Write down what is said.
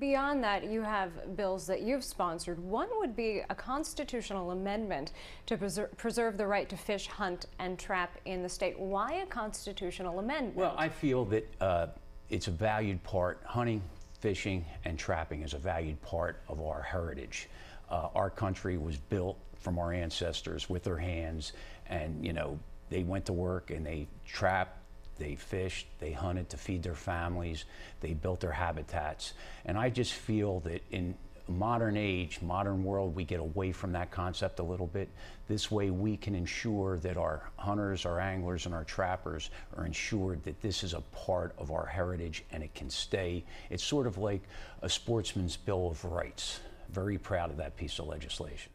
Beyond that, you have bills that you've sponsored. One would be a constitutional amendment to preser preserve the right to fish, hunt, and trap in the state. Why a constitutional amendment? Well, I feel that uh, it's a valued part. Hunting, fishing, and trapping is a valued part of our heritage. Uh, our country was built from our ancestors with their hands, and you know they went to work and they trapped they fished, they hunted to feed their families, they built their habitats. And I just feel that in modern age, modern world, we get away from that concept a little bit. This way we can ensure that our hunters, our anglers, and our trappers are ensured that this is a part of our heritage and it can stay. It's sort of like a sportsman's bill of rights. Very proud of that piece of legislation.